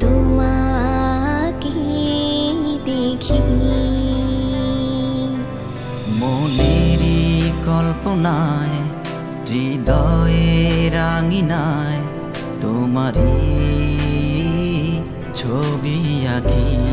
তোমাকে দেখি। হৃদয়ে রাঙিনায় তোমারই ছবি আঁকি।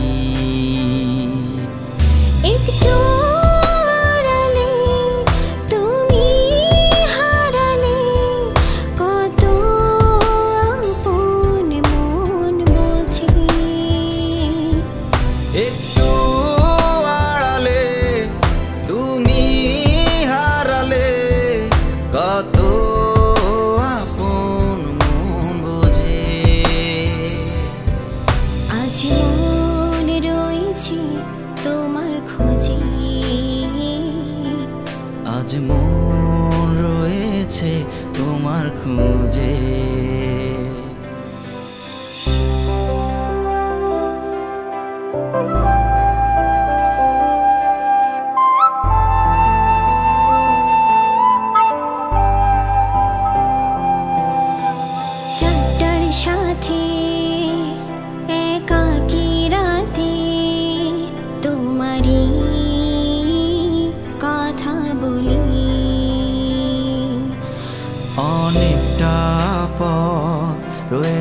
मुझे।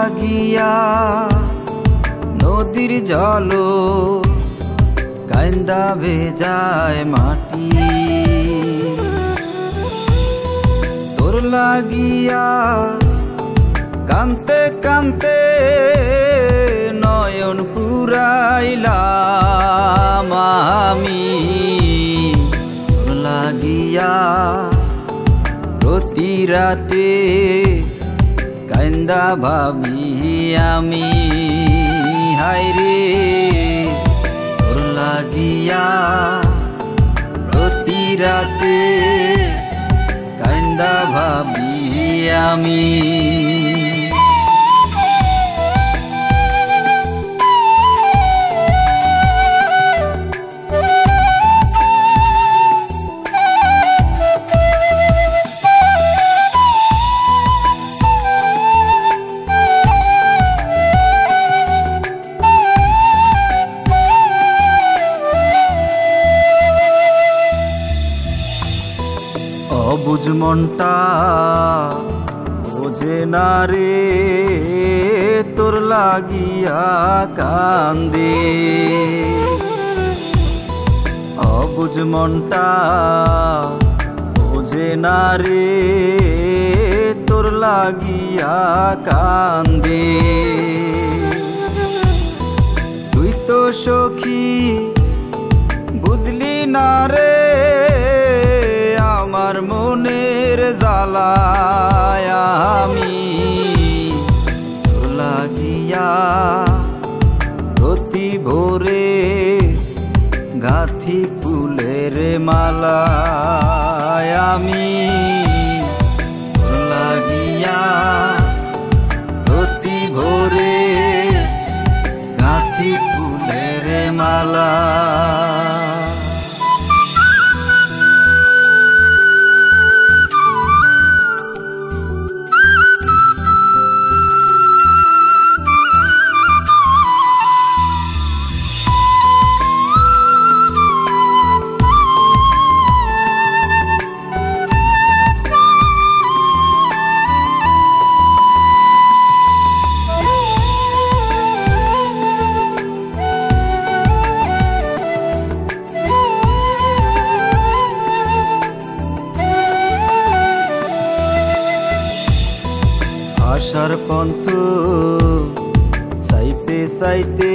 লাগিয়া নদীর জল কান্দা ভেজায় মাটি। তোর লাগিয়া কান্তে কান্তে নয়ন পুরাইলাম আমি। লাগিয়া প্রতি রাতে কান্দা ভাবি আমি। হাইরে তোর লাগিয়া প্রতি রাতে কান্দা ভাবি আমি। মনটা বোঝে না রে, তোর লাগিয়া কান্দে। অবুজ মনটা বোঝে না রে, তোর লাগিয়া কান্দে। তুই তো সখী, বুঝলি না রে, আমার মনের জ্বালায় আমি লাগিয়া প্রতি ভোরে গাথি ফুলের মালায় আমি সাইতে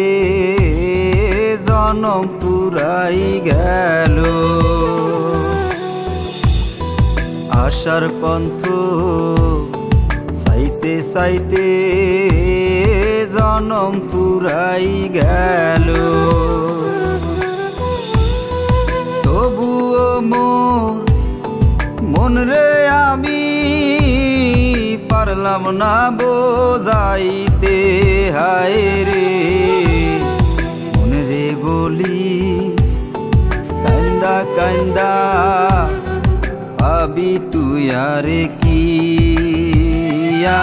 জনম পুরাই গেল। আশার পন্থ সাইতে সাইতে জনম পুরাই গেল। পারলাম না বোঝাইতে, হায় রে। মন রে বলি, কান্দা কান্দা আবি তুই আরে কি?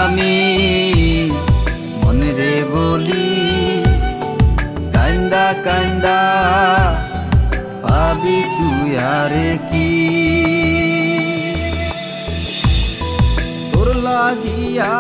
আমি মন রে বলি, কান্দা কান্দা পাবি তুই আরে কি? লাগিয়া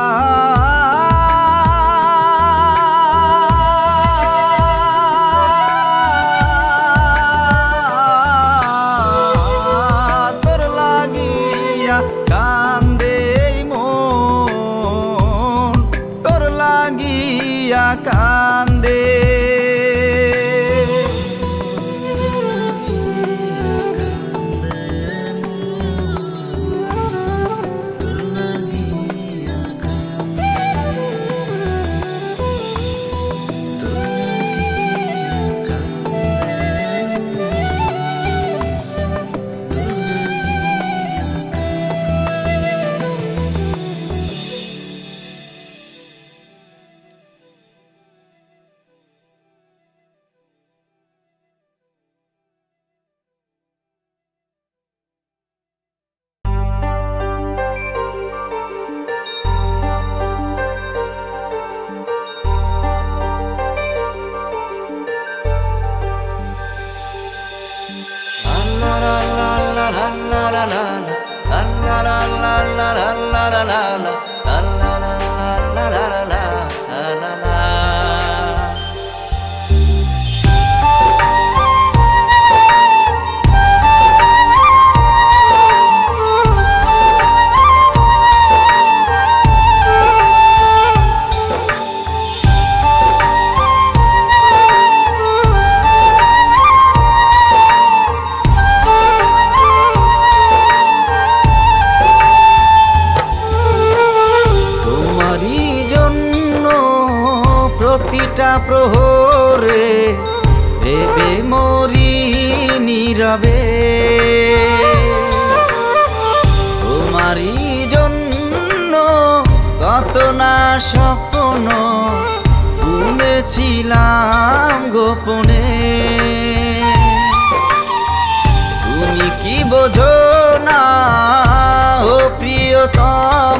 la la la la la.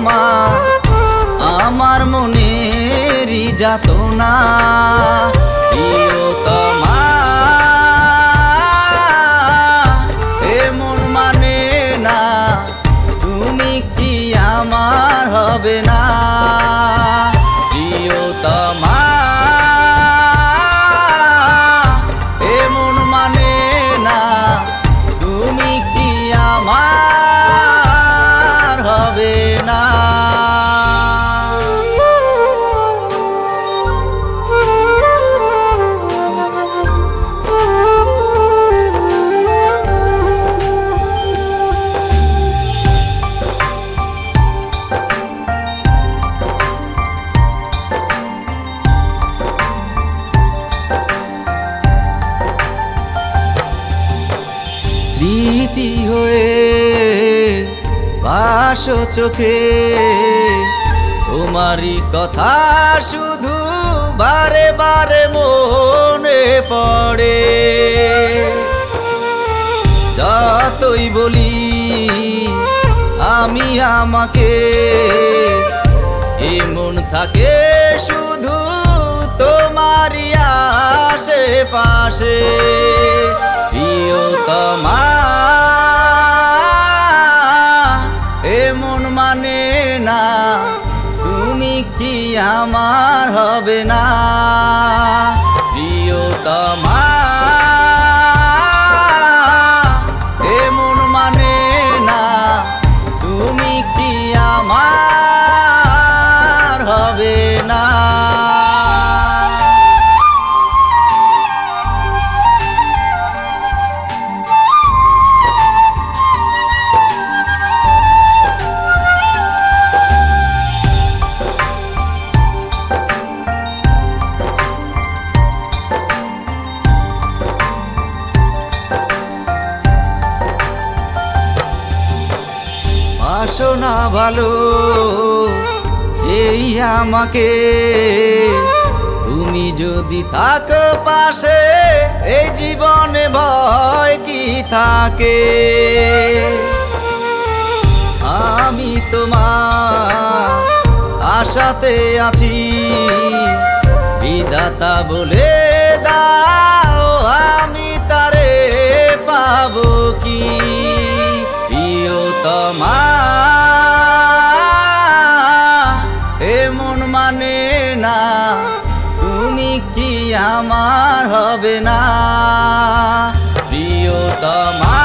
প্রিয়তমা আমার মনে যাত না চোখে। তোমারই কথা শুধু বারে বারে মনে পড়ে। যতই বলি, আমি আমাকে এমন থাকে শুধু তোমারই আশেপাশে। প্রিয়তমা, এমন মানে না তুমি কি আমার হবে না? প্রিয়তমা ভালো, এই আমাকে। তুমি যদি থাকো পাশে, এই জীবনে ভয় কি থাকে? আমি তোমার আশাতে আছি, বিধাতা বলে দাও, আমি তারে পাবো কি? প্রিয়তমা এমন মানে না তুমি কি আমার হবে না? প্রিয়তমা